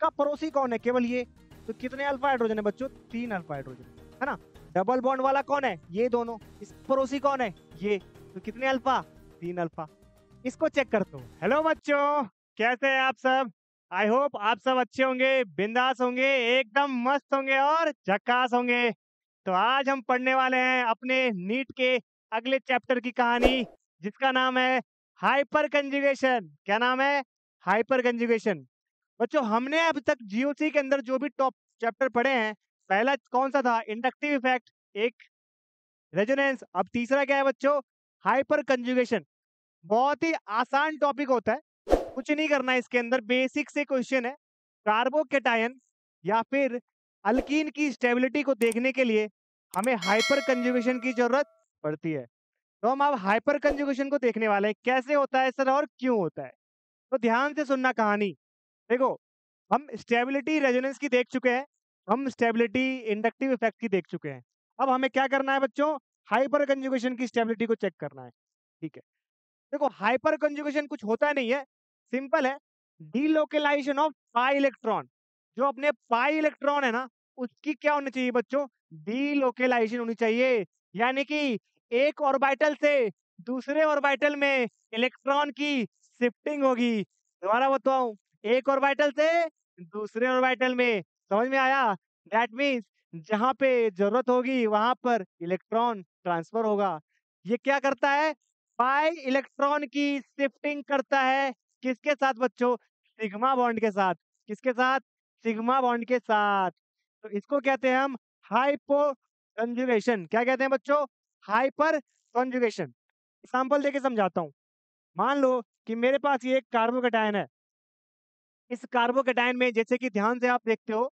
इसका पड़ोसी कौन है? केवल ये। तो कितने अल्फ़ा हाइड्रोजन है बच्चों? तीन अल्फ़ा हाइड्रोजन, है ना? डबल बॉन्ड वाला कौन है? ये दोनों। इस पड़ोसी कौन है? ये। तो कितने अल्फ़ा? तीन अल्फ़ा। इसको चेक करते हो। हेलो बच्चों, कैसे हैं आप सब? आई होप आप सब अच्छे होंगे, बिंदास होंगे, एकदम मस्त होंगे और झकास होंगे। तो आज हम पढ़ने वाले हैं अपने नीट के अगले चैप्टर की कहानी, जिसका नाम है हाइपर कंजुगेशन क्या नाम है? हाइपर कंजुगेशन बच्चों, हमने अब तक जीओसी के अंदर जो भी टॉप चैप्टर पढ़े हैं, पहला कौन सा था? इंडक्टिव इफ़ेक्ट एक रेजोनेंस अब तीसरा क्या है बच्चों? हाइपर कंजुगेशन बहुत ही आसान टॉपिक होता है। कुछ नहीं करना इसके अंदर। बेसिक से क्वेश्चन है। कार्बोकेटायन या फिर अल्कीन की स्टेबिलिटी को देखने के लिए हमें हाइपर कंजुगेशन की ज़रूरत पड़ती है। तो हम अब हाइपर कंजुगेशन को देखने वाले हैं। कैसे होता है सर और क्यों होता है? तो ध्यान से सुनना कहानी। देखो, हम स्टेबिलिटी रेजोनेंस की देख चुके हैं, हम स्टेबिलिटी इंडक्टिव इफ़ेक्ट की देख चुके हैं। अब हमें क्या करना है बच्चों? हाइपर कंजुगेशन की स्टेबिलिटी को चेक करना है, ठीक है? देखो हाइपर कंजुगेशन कुछ होता नहीं है सिंपल है। डीलोकेलाइजेशन ऑफ़ पाई इलेक्ट्रॉन जो अपने पाई इलेक्ट्रॉन है ना, उसकी क्या होनी चाहिए बच्चों? डीलोकेलाइजेशन होनी चाहिए, यानी कि एक ऑर्बिटल से दूसरे ऑर्बिटल में इलेक्ट्रॉन की शिफ्टिंग होगी। दोबारा बताऊँ एक ऑर्बिटल से दूसरे ऑर्बिटल में। समझ में आया? दैट मीन्स जहाँ पे ज़रूरत होगी, वहाँ पर इलेक्ट्रॉन ट्रांसफ़र होगा। ये क्या करता है? पाई इलेक्ट्रॉन की शिफ्टिंग करता है। किसके साथ बच्चों? सिग्मा बॉन्ड के साथ। किसके साथ? सिग्मा बॉन्ड के साथ। तो इसको कहते हैं हम हाइपो कंजुगेशन क्या कहते हैं बच्चों? हाइपर कंजुगेशन एग्ज़ाम्पल देके समझाता हूँ। मान लो कि मेरे पास ये एक कार्बोकेटायन है। इस कार्बोकेटायन में, जैसे कि ध्यान से आप देखते हो,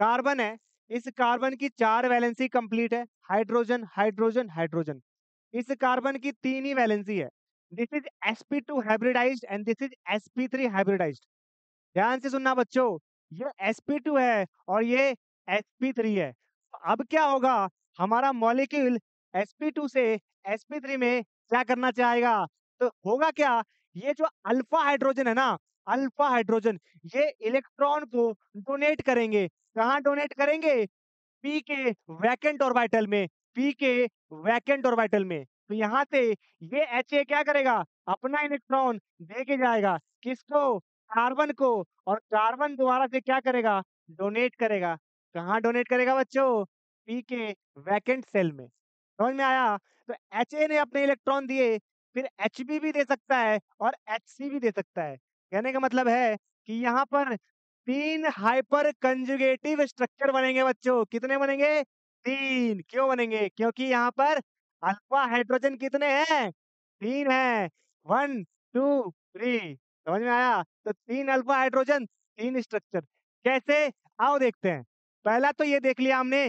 कार्बन है, इस कार्बन की चार वैलेंसी कंप्लीट है, हाइड्रोजन हाइड्रोजन हाइड्रोजन। इस कार्बन की तीन ही वैलेंसी है this is sp2 hybridized and this is sp3 hybridized ध्यान से सुनना बच्चों, ये sp2 है और ये sp3 है। तो अब क्या होगा, हमारा मॉलिक्यूल sp2 से एसपी थ्री में क्या करना चाहेगा? तो होगा क्या, ये जो अल्फ़ा हाइड्रोजन है ना अल्फ़ा हाइड्रोजन, ये इलेक्ट्रॉन को डोनेट करेंगे। कहाँ डोनेट करेंगे? पी के वैकेंट ऑर्बिटल में, पी के वैकेंट ऑर्बिटल में। तो यहाँ से ये एच ए क्या करेगा? अपना इलेक्ट्रॉन दे के जाएगा। किसको? कार्बन को। और कार्बन दोबारा से क्या करेगा? डोनेट करेगा। कहाँ डोनेट करेगा बच्चों? पी के वैकेंट सेल में। समझ में आया? तो एच ए ने अपने इलेक्ट्रॉन दिए, फिर एच बी भी दे सकता है और एच सी भी दे सकता है। कहने का मतलब है कि यहाँ पर तीन हाइपर कंजुगेटिव स्ट्रक्चर बनेंगे बच्चों। कितने बनेंगे? तीन। क्यों बनेंगे? क्योंकि यहाँ पर अल्फ़ा हाइड्रोजन कितने हैं? तीन है। One, two, three. समझ में आया? तो तीन अल्फ़ा हाइड्रोजन, तीन स्ट्रक्चर। कैसे? आओ देखते हैं। पहला तो ये देख लिया हमने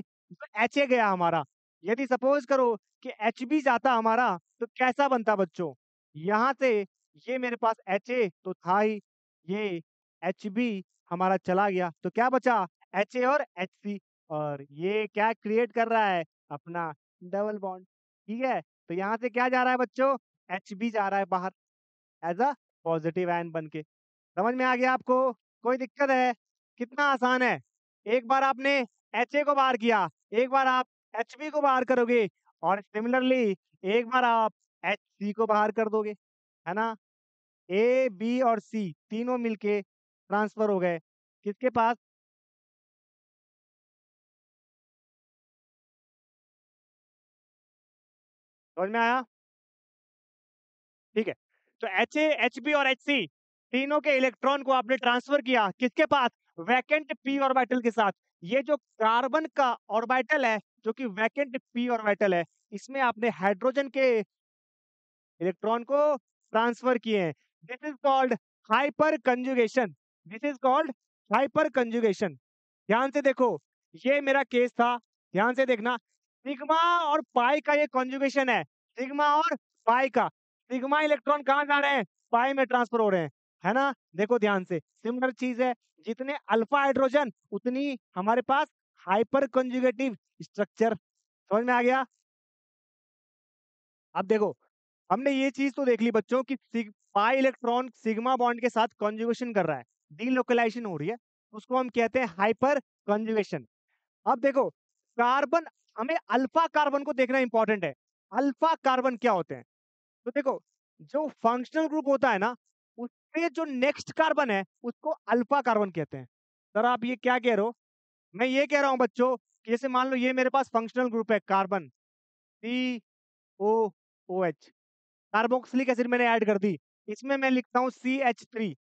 एच ए गया हमारा। यदि सपोज़ करो कि एच बी जाता हमारा तो कैसा बनता बच्चों? यहाँ से ये मेरे पास एच ए तो था ही, ये एच बी हमारा चला गया तो क्या बचा? एच ए और एच सी और ये क्या क्रिएट कर रहा है? अपना डबल बॉन्ड ठीक है? तो यहाँ से क्या जा रहा है बच्चों? एच बी जा रहा है बाहर एज अ पॉजिटिव आयन बन के समझ में आ गया आपको? कोई दिक्कत है? कितना आसान है? एक बार आपने एच ए को बाहर किया, एक बार आप एच बी को बाहर करोगे और सिमिलरली एक बार आप एच सी को बाहर कर दोगे, है ना? ए बी और सी तीनों मिलके ट्रांसफ़र हो गए। किसके पास? समझ में आया? ठीक है। तो एच ए एच बी और एच सी तीनों के इलेक्ट्रॉन को आपने ट्रांसफ़र किया। किसके पास? वैकेंट पी ऑर्बिटल के साथ। ये जो कार्बन का ऑर्बिटल है, जो कि वैकेंट पी ऑर्बिटल है, इसमें आपने हाइड्रोजन के इलेक्ट्रॉन को ट्रांसफ़र किए हैं। This is called hyper conjugation this is called hyper conjugation ध्यान से देखो, ये मेरा केस था। ध्यान से देखना सिग्मा और पाई का ये कॉन्जुगेशन है। सिग्मा और पाई का। सिग्मा इलेक्ट्रॉन कहाँ जा रहे हैं? पाई में ट्रांसफ़र हो रहे हैं, है ना? देखो ध्यान से सिमिलर चीज़ है। जितने अल्फ़ा हाइड्रोजन उतनी हमारे पास हाइपर कंजुगेटिव स्ट्रक्चर समझ में आ गया? अब देखो हमने ये चीज़ तो देख ली बच्चों कि पाई इलेक्ट्रॉन सिग्मा बॉन्ड के साथ कॉन्जुगेशन कर रहा है। डीलोकलाइजेशन हो रही है उसको हम कहते हैं हाइपर कंजुगेशन अब देखो कार्बन हमें अल्फ़ा कार्बन को देखना इंपॉर्टेंट है। अल्फ़ा कार्बन क्या होते हैं? तो देखो, जो फंक्शनल ग्रुप होता है ना उसके जो नेक्स्ट कार्बन है, उसको अल्फ़ा कार्बन कहते हैं। सर, आप ये क्या कह रहे हो? मैं ये कह रहा हूँ बच्चों जैसे मान लो ये मेरे पास फंक्शनल ग्रुप है carbon C O O H carboxylic acid मैंने ऐड कर दी। इसमें मैं लिखता हूँ सी एच थ्री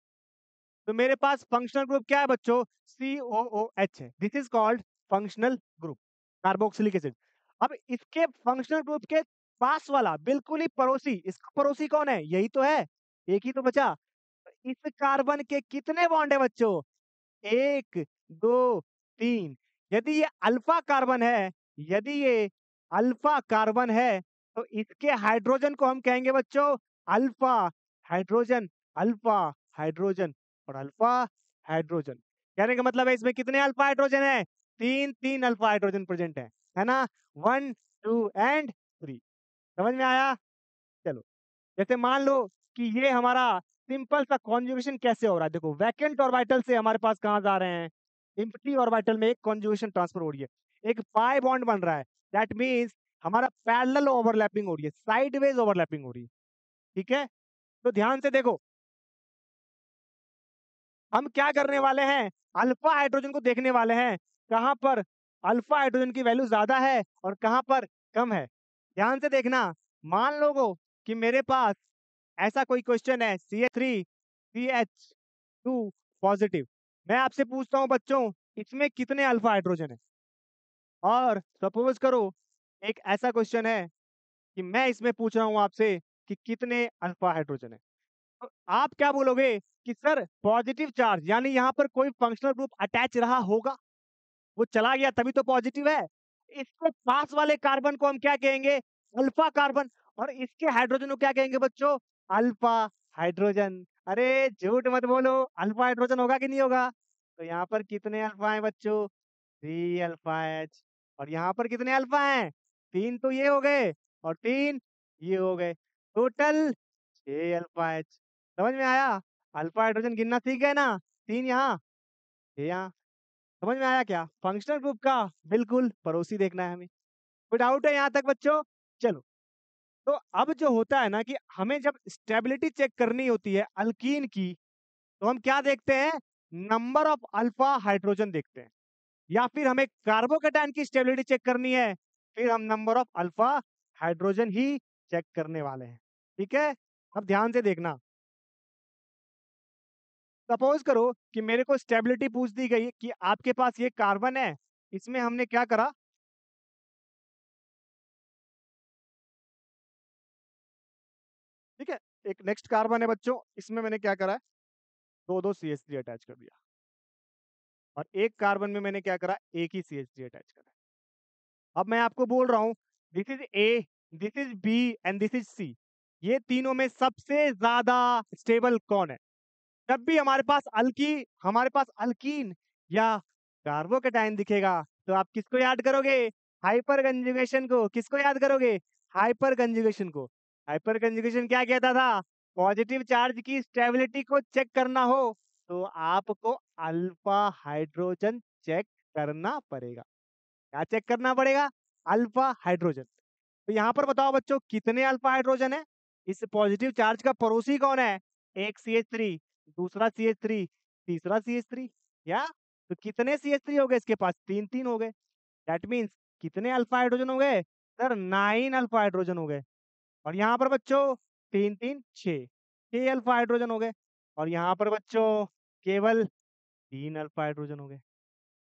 तो मेरे पास फंक्शनल ग्रुप क्या है बच्चों? सी ओ ओ एच है। This is called functional group carboxylic acid. अब इसके फंक्शनल ग्रुप के पास वाला, बिल्कुल ही पड़ोसी, इसका पड़ोसी कौन है? यही तो है। एक ही तो बचा। इस कार्बन के कितने बॉन्ड है बच्चों? एक, दो, तीन। यदि ये अल्फ़ा कार्बन है, यदि ये अल्फ़ा कार्बन है तो इसके हाइड्रोजन को हम कहेंगे बच्चों, अल्फ़ा, हाइड्रोजन अल्फ़ा, हाइड्रोजन और अल्फ़ा, हाइड्रोजन। कहने का मतलब है इसमें कितने अल्फ़ा हाइड्रोजन है? तीन तीन अल्फ़ा हाइड्रोजन प्रेजेंट है है ना? One, two and three. समझ में आया? चलो, जैसे मान लो कि ये हमारा सिंपल सा कॉन्जुगेशन कैसे हो रहा है? देखो, वैकेंट ऑर्बिटल से हमारे पास कहाँ जा रहे हैं? इम्पटी ऑर्बिटल में एक कॉन्जुगेशन ट्रांसफ़र हो रही है। एक पाई बॉन्ड बन रहा है। दैट मीन्स हमारा पैरेलल ओवरलैपिंग हो रही है, साइडवेज ओवरलैपिंग हो रही है, ठीक है? तो ध्यान से देखो। हम क्या करने वाले हैं? अल्फ़ा हाइड्रोजन को देखने वाले हैं। कहाँ पर? अल्फ़ा हाइड्रोजन की वैल्यू ज़्यादा है और कहाँ पर? कम है। ध्यान से देखना। मान लो कि मेरे पास ऐसा कोई क्वेश्चन है C H three C H two positive. मैं आपसे पूछता हूँ बच्चों, इसमें कितने अल्फ़ा हाइड्रोजन है? और सपोज़ करो एक ऐसा क्वेश्चन है कि मैं इसमें पूछ रहा हूँ आपसे कि कितने अल्फ़ा हाइड्रोजन है? तो आप क्या बोलोगे कि सर पॉजिटिव चार्ज यानी यहाँ पर कोई फंक्शनल ग्रुप अटैच रहा होगा? वो चला गया तभी तो पॉजिटिव है। इसके पास वाले कार्बन को हम क्या कहेंगे? अल्फ़ा कार्बन और इसके हाइड्रोजन को क्या कहेंगे बच्चों? Alpha hydrogen. अरे झूठ मत बोलो, अल्फ़ा हाइड्रोजन होगा कि नहीं होगा? तो यहाँ पर कितने अल्फ़ा है बच्चों? थ्री अल्फ़ा एच और यहाँ पर कितने अल्फ़ा हैं? तीन तो ये हो गए और तीन ये हो गए। टोटल छह अल्फ़ा एच समझ में आया? अल्फ़ा हाइड्रोजन गिनना सीख गए ना? तीन यहाँ यहाँ। समझ में आया क्या? फंक्शनल ग्रुप का बिल्कुल पड़ोसी देखना है हमें। कोई डाउट है यहाँ तक बच्चों? चलो। तो अब जो होता है ना कि हमें जब स्टेबिलिटी चेक करनी होती है अल्कीन की तो हम क्या देखते हैं? नंबर ऑफ़ अल्फ़ा हाइड्रोजन देखते हैं। या फिर हमें कार्बोकेटाइन की स्टेबिलिटी चेक करनी है। फिर हम नंबर ऑफ़ अल्फ़ा हाइड्रोजन ही चेक करने वाले हैं। ठीक है? अब ध्यान से देखना। सपोज़ करो कि मेरे को स्टेबिलिटी पूछ दी गई कि आपके पास ये कार्बन है, इसमें हमने क्या करा? ठीक है, एक नेक्स्ट कार्बन है बच्चों, इसमें मैंने क्या करा है? दो दो सी अटैच कर दिया। और एक कार्बन में मैंने क्या करा? एक ही सी अटैच करा अब मैं आपको बोल रहा हूँ this is A this is B and this is C ये तीनों में सबसे ज़्यादा स्टेबल कौन है? जब भी हमारे पास अल्की हमारे पास अल्कीन या कार्बोकेटाइन दिखेगा तो आप किसको याद करोगे? हाइपर कंजुगेशन को। किसको याद करोगे? हाइपर कंजुगेशन को। हाइपर कंजुगेशन क्या कहता था? पॉजिटिव चार्ज की स्टेबिलिटी को चेक करना हो तो आपको अल्फ़ा हाइड्रोजन चेक करना पड़ेगा। क्या चेक करना पड़ेगा? Alpha hydrogen. तो यहाँ पर बताओ बच्चों, कितने अल्फ़ा हाइड्रोजन है? इस पॉजिटिव चार्ज का पड़ोसी कौन है? एक सी एच थ्री दूसरा सी एच थ्री तीसरा सी एच थ्री क्या तो कितने सी एच थ्री हो गए इसके पास? तीन तीन हो गए। दैट मीन्स कितने अल्फ़ा हाइड्रोजन हो गए? सर, नाइन अल्फ़ा हाइड्रोजन हो गए। और यहाँ पर बच्चों, तीन तीन, छः। छः अल्फ़ा हाइड्रोजन हो गए। और यहाँ पर बच्चों, केवल तीन अल्फ़ा हाइड्रोजन हो गए।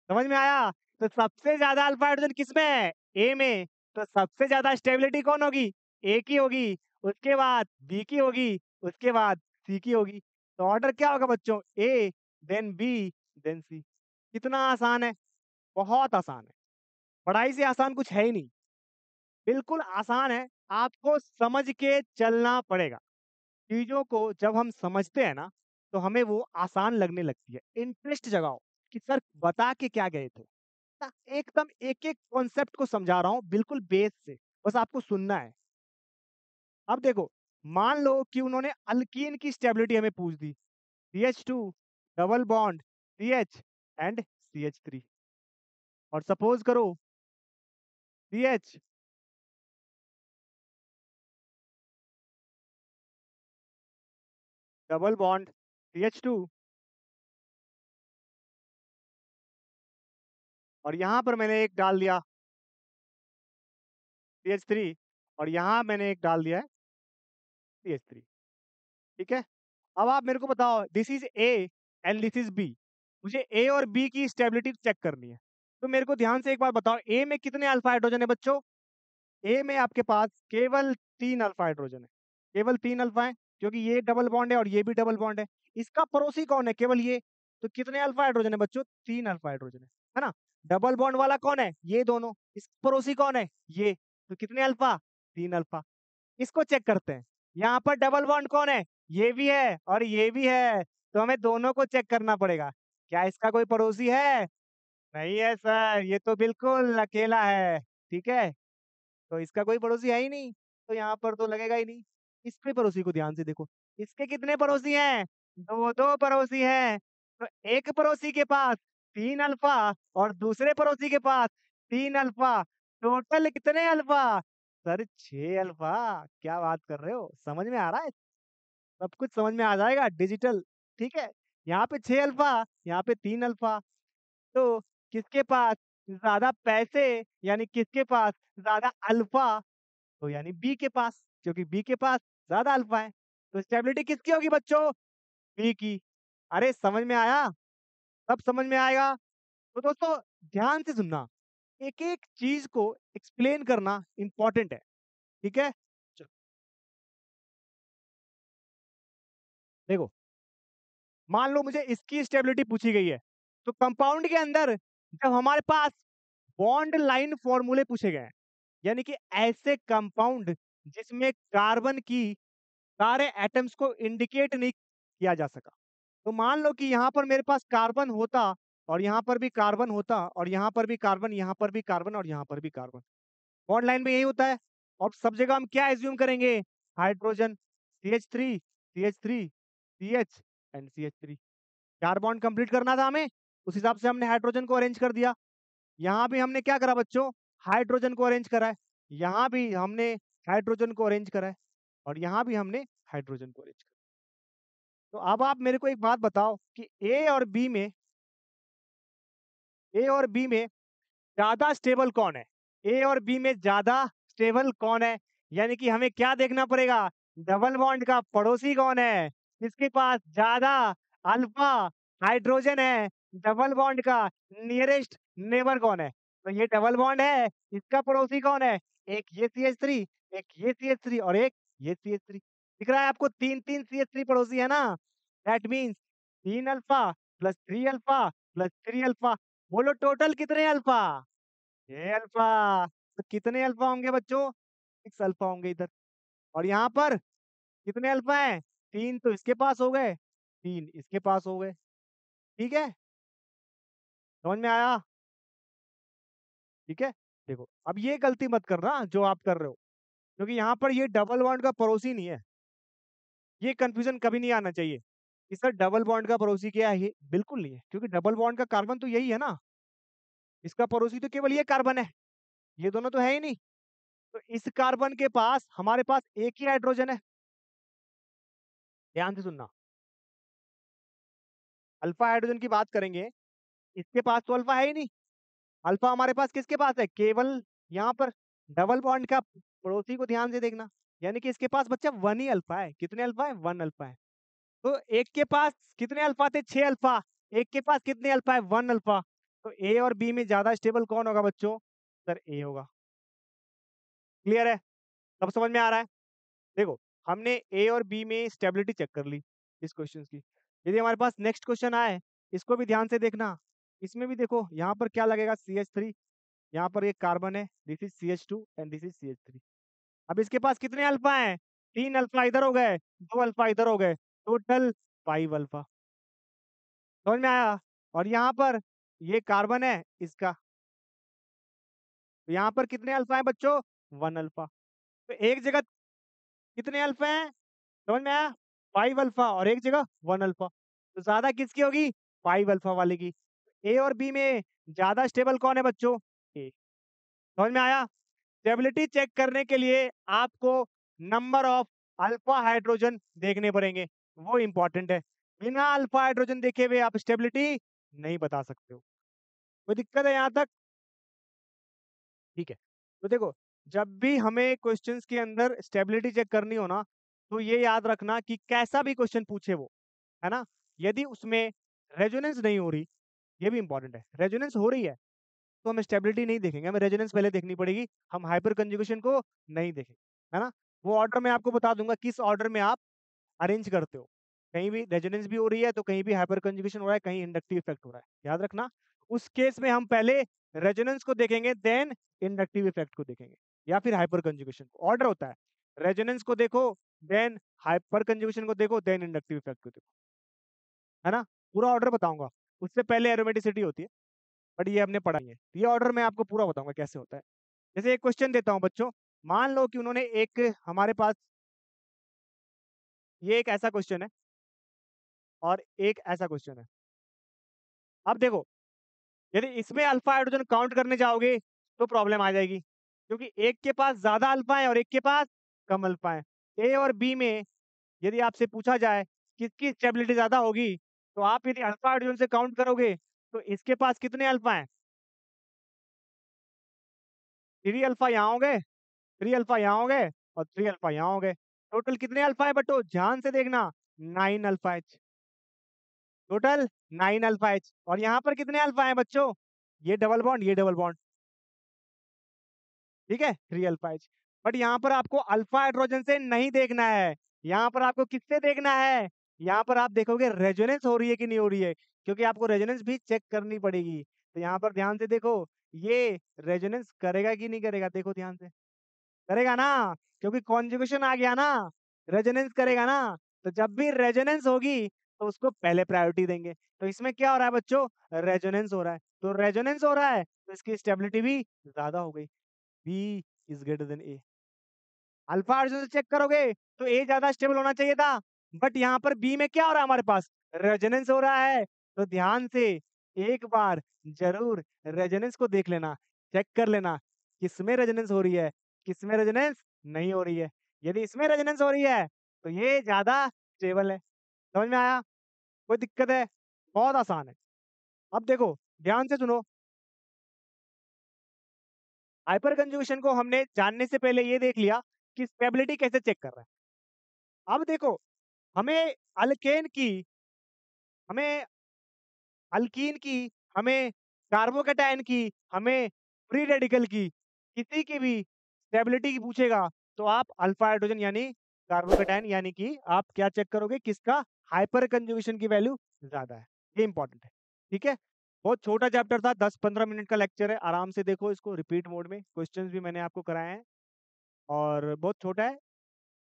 समझ में आया? तो सबसे ज़्यादा अल्फ़ा हाइड्रोजन किसमें है? ए में। तो सबसे ज़्यादा स्टेबिलिटी कौन होगी? ए की होगी। उसके बाद बी की होगी। उसके बाद सी की होगी। तो ऑर्डर क्या होगा बच्चों? A then B then C कितना आसान है? बहुत आसान है। पढ़ाई से आसान कुछ है ही नहीं। बिल्कुल आसान है। आपको समझ के चलना पड़ेगा। चीज़ों को जब हम समझते हैं ना तो हमें वो आसान लगने लगती है। इंटरेस्ट जगाओ कि सर बता के क्या गए थे? एकदम एक एक कॉन्सेप्ट को समझा रहा हूँ बिल्कुल बेस से, बस आपको सुनना है। अब देखो, मान लो कि उन्होंने अल्कीन की स्टेबिलिटी हमें पूछ दी C H two double bond C H and C H three और सपोज़ करो C H double bond C H two और यहाँ पर मैंने एक डाल दिया। सी एच थ्री और यहाँ मैंने एक डाल दिया है सी एच थ्री ठीक है? अब आप मेरे को बताओ this is A and this is B मुझे ए और बी की स्टेबिलिटी चेक करनी है। तो मेरे को ध्यान से एक बार बताओ ए में कितने अल्फ़ा हाइड्रोजन है बच्चों? ए में आपके पास केवल तीन अल्फ़ा हाइड्रोजन है। केवल तीन अल्फ़ा है, क्योंकि ये डबल बॉन्ड है और ये भी डबल बॉन्ड है। इसका पड़ोसी कौन है? केवल ये। तो कितने अल्फ़ा हाइड्रोजन है बच्चों? तीन अल्फ़ा हाइड्रोजन है है ना? डबल बॉन्ड वाला कौन है? ये दोनों। इस पड़ोसी कौन है? ये। तो कितने अल्फ़ा? तीन अल्फ़ा। इसको चेक करते हैं। यहाँ पर डबल बॉन्ड कौन है? ये भी है और ये भी है। तो हमें दोनों को चेक करना पड़ेगा। क्या इसका कोई पड़ोसी है? नहीं है, सर। ये तो बिल्कुल अकेला है। ठीक है? तो इसका कोई पड़ोसी है ही नहीं। तो यहाँ पर तो लगेगा ही नहीं। इसके पड़ोसी को ध्यान से देखो। इसके कितने पड़ोसी हैं? दो दो पड़ोसी हैं। तो एक पड़ोसी के पास तीन अल्फ़ा और दूसरे पड़ोसी के पास तीन अल्फ़ा। टोटल कितने अल्फ़ा? सर, छह अल्फ़ा। क्या बात कर रहे हो? समझ में आ रहा है? सब कुछ समझ में आ जाएगा, डिजिटल। ठीक है? यहाँ पे छह अल्फ़ा, यहाँ पे तीन अल्फ़ा। तो किसके पास? ज़्यादा पैसे, यानी किसके पास? ज़्यादा अल्फ़ा। तो यानी बी के पास, क्योंकि बी के पास ज़्यादा अल्फ़ा है। तो स्टेबिलिटी किसकी होगी बच्चों? बी की। अरे, समझ में आया? सब समझ में आएगा। तो दोस्तों, ध्यान से सुनना। एक एक चीज़ को एक्सप्लेन करना इंपॉर्टेंट है, ठीक है? देखो, मान लो मुझे इसकी स्टेबिलिटी पूछी गई है तो कंपाउंड के अंदर जब हमारे पास बॉन्ड लाइन फॉर्मूले पूछे गए हैं, यानी कि ऐसे कंपाउंड जिसमें कार्बन की सारे एटम्स को इंडिकेट नहीं किया जा सका। तो मान लो कि यहाँ पर मेरे पास कार्बन होता और यहाँ पर भी कार्बन होता और यहाँ पर भी कार्बन, यहाँ पर भी कार्बन और यहाँ पर भी कार्बन। बॉन्ड लाइन में यही होता है। और सब जगह हम क्या एज्यूम करेंगे? Hydrogen C H three C H three C H and C H three चार बॉन्ड कंप्लीट करना था हमें, उस हिसाब से हमने हाइड्रोजन को अरेंज कर दिया। यहाँ भी हमने क्या करा बच्चों? हाइड्रोजन को अरेंज करा है। यहाँ भी हमने हाइड्रोजन को अरेंज करा है और यहाँ भी हमने हाइड्रोजन को अरेंज करा तो अब आप मेरे को एक बात बताओ कि ए और बी में ए और बी में ज़्यादा स्टेबल कौन है? ए और बी में ज़्यादा स्टेबल कौन है? यानी कि हमें क्या देखना पड़ेगा? डबल बॉन्ड का पड़ोसी कौन है? जिसके पास ज़्यादा अल्फ़ा हाइड्रोजन है, डबल बॉन्ड का नियरेस्ट नेबर कौन है? तो ये डबल बॉन्ड है, इसका पड़ोसी कौन है? एक ये सी एच थ्री, एक ये सी एच थ्री और एक ये सी एच थ्री। दिख रहा है आपको तीन तीन सी एच थ्री पड़ोसी, है ना? दैट मीन्स तीन alpha plus three alpha plus three alpha बोलो टोटल कितने अल्फ़ा ये अल्फ़ा तो कितने अल्फ़ा होंगे बच्चों? सिक्स अल्फ़ा होंगे इधर। और यहाँ पर कितने अल्फ़ा है? तीन तो इसके पास हो गए। तीन, इसके पास हो गए। ठीक है? समझ में आया? ठीक है? देखो, अब ये गलती मत करना जो आप कर रहे हो। क्योंकि यहाँ पर ये डबल बॉन्ड का पड़ोसी नहीं है। ये कंफ्यूजन कभी नहीं आना चाहिए। कि सर डबल बॉन्ड का पड़ोसी क्या है? बिल्कुल नहीं है, क्योंकि डबल बॉन्ड का कार्बन तो यही है ना। इसका पड़ोसी तो केवल ये कार्बन है, ये दोनों तो है ही नहीं। तो इस कार्बन के पास, हमारे पास एक ही हाइड्रोजन है। ध्यान से सुनना। अल्फ़ा हाइड्रोजन की बात करेंगे, इसके पास तो अल्फ़ा है ही नहीं। अल्फ़ा हमारे पास किसके पास है? केवल यहाँ पर डबल बॉन्ड का पड़ोसी को ध्यान से देखना। यानी कि इसके पास बच्चा वन ही अल्फ़ा है। कितने अल्फ़ा है? वन अल्फ़ा है। तो एक के पास कितने अल्फ़ा थे? छह अल्फ़ा। एक के पास कितने अल्फ़ा है? One alpha. तो ए और बी में ज़्यादा स्टेबल कौन होगा बच्चों? सर, ए होगा। क्लियर है? सब समझ में आ रहा है? देखो, हमने ए और बी में स्टेबिलिटी चेक कर ली इस क्वेश्चन की। यदि हमारे पास नेक्स्ट क्वेश्चन आए इसको भी ध्यान से देखना। इसमें भी देखो, यहाँ पर क्या लगेगा? सी एच थ्री यहाँ पर एक कार्बन है। This is C H two and this is C H three अब इसके पास कितने अल्फ़ा हैं? तीन अल्फ़ा इधर हो गए, दो अल्फ़ा इधर हो गए। Total five alpha. समझ में आया? और यहाँ पर ये कार्बन है इसका। तो यहाँ पर कितने अल्फ़ा है बच्चों? One alpha. तो एक जगह कितने अल्फ़ा हैं? समझ में आया? फाइव अल्फ़ा और एक जगह वन अल्फ़ा। तो ज़्यादा किसकी होगी? फाइव अल्फ़ा वाले की। ए और बी में ज़्यादा स्टेबल कौन है बच्चों? ए समझ में आया? स्टेबिलिटी चेक करने के लिए आपको नंबर ऑफ़ अल्फ़ा हाइड्रोजन देखने पड़ेंगे। वो इंपॉर्टेंट है। बिना अल्फ़ा हाइड्रोजन देखे हुए आप स्टेबिलिटी नहीं बता सकते हो। कोई दिक्कत है यहाँ तक? ठीक है। तो देखो, जब भी हमें क्वेश्चंस के अंदर स्टेबिलिटी चेक करनी हो ना तो ये याद रखना कि कैसा भी क्वेश्चन पूछे वो, है ना? यदि उसमें रेजोनेंस नहीं हो रही, ये भी इंपॉर्टेंट है। रेजोनेंस हो रही है तो हम स्टेबिलिटी नहीं देखेंगे, हमें रेजोनेंस पहले देखनी पड़ेगी, हम हाइपर कंजुगेशन को नहीं देखेंगे, है ना? वो ऑर्डर में आपको बता दूँगा किस ऑर्डर में आप अरेंज करते हो। कहीं भी रेजोनेंस भी हो रही है तो कहीं भी हाइपर कंजुगेशन हो रहा है, कहीं इंडक्टिव इफ़ेक्ट हो रहा है, याद रखना। उस केस में हम पहले रेजोनेंस को देखेंगे देन इंडक्टिव इफ़ेक्ट को देखेंगे, या फिर हाइपर कंजुगेशन को। ऑर्डर होता है रेजोनेंस को देखो देन हाइपर कंजुगेशन को देखो देन इंडक्टिव इफ़ेक्ट को देखो, है ना? पूरा ऑर्डर बताऊँगा, उससे पहले एरोमेटिसिटी होती है। बट ये हमने पढ़ा है। ये ऑर्डर मैं आपको पूरा बताऊँगा कैसे होता है। जैसे एक क्वेश्चन देता हूँ बच्चों, मान लो कि उन्होंने एक हमारे पास ये एक ऐसा क्वेश्चन है और एक ऐसा क्वेश्चन है। अब देखो, यदि इसमें अल्फ़ा हाइड्रोजन काउंट करने जाओगे तो प्रॉब्लम आ जाएगी, क्योंकि एक के पास ज़्यादा अल्फ़ा है और एक के पास कम अल्फ़ा है। ए और बी में यदि आपसे पूछा जाए किसकी स्टेबिलिटी ज़्यादा होगी तो आप यदि अल्फ़ा हाइड्रोजन से काउंट करोगे तो इसके पास कितने अल्फ़ा हैं? थ्री अल्फ़ा यहाँ हो गए, थ्री अल्फ़ा यहाँ हो गए और थ्री अल्फ़ा यहाँ हो गए। टोटल कितने अल्फ़ा है बटो? ध्यान से देखना, nine alpha H. Total nine alpha H और यहाँ पर कितने अल्फ़ा है बच्चों? ये डबल बॉन्ड, ये डबल बॉन्ड। ठीक है? Three alpha H. बट यहाँ पर आपको अल्फ़ा हाइड्रोजन से नहीं देखना है। यहाँ पर आपको किससे देखना है? यहाँ पर आप देखोगे रेजोनेंस हो रही है कि नहीं हो रही है? क्योंकि आपको रेजोनेंस भी चेक करनी पड़ेगी। तो यहाँ पर ध्यान से देखो, ये रेजोनेंस करेगा कि नहीं करेगा? देखो ध्यान से। करेगा ना? क्योंकि कॉन्जुगेशन आ गया ना? रेजोनेंस करेगा ना? तो जब भी रेजोनेंस होगी तो उसको पहले प्रायोरिटी देंगे। तो इसमें क्या हो रहा है बच्चों? रेजोनेंस हो रहा है। तो रेजोनेंस हो रहा है तो इसकी स्टेबिलिटी भी ज़्यादा हो गई। B is greater than A alpha Arjun से चेक करोगे तो ए ज़्यादा स्टेबल होना चाहिए था। बट यहाँ पर बी में क्या हो रहा है हमारे पास? रेजोनेंस हो रहा है। तो ध्यान से एक बार ज़रूर रेजोनेंस को देख लेना, चेक कर लेना किसमें रेजोनेंस हो रही है किसमें रेजोनेंस नहीं हो रही है। यदि इसमें रेजोनेंस हो रही है तो ये ज़्यादा स्टेबल है। समझ में आया? कोई दिक्कत है? बहुत आसान है। अब देखो, ध्यान से सुनो। हाइपर कंजुगेशन को हमने जानने से पहले ये देख लिया कि स्टेबिलिटी कैसे चेक कर रहा है। अब देखो हमें अल्केन की, हमें अल्कीन की, हमें कार्बोकेटाइन की, हमें फ्री रेडिकल की, किसी की भी स्टेबिलिटी की पूछेगा तो आप अल्फ़ा हाइड्रोजन यानी कार्बोकेटाइन यानी कि आप क्या चेक करोगे किसका हाइपर कंजुगेशन की वैल्यू ज़्यादा है, ये इंपॉर्टेंट है, ठीक है? बहुत छोटा चैप्टर था 10-15 मिनट का लेक्चर है, आराम से देखो इसको रिपीट मोड में, क्वेश्चंस भी मैंने आपको कराए हैं, और बहुत छोटा है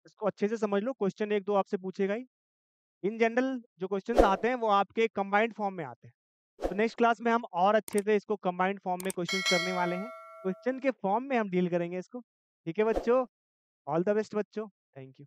इसको अच्छे से समझ लो, क्वेश्चन एक दो आपसे पूछेगा ही। इन जनरल जो क्वेश्चन आते हैं वो आपके कंबाइंड फॉर्म में आते हैं। तो नेक्स्ट क्लास में हम और अच्छे से इसको कंबाइंड फॉर्म में क्वेश्चन करने वाले हैं। क्वेश्चन के फॉर्म में हम डील करेंगे इसको। ठीक है बच्चों? ऑल द बेस्ट बच्चों। Thank you.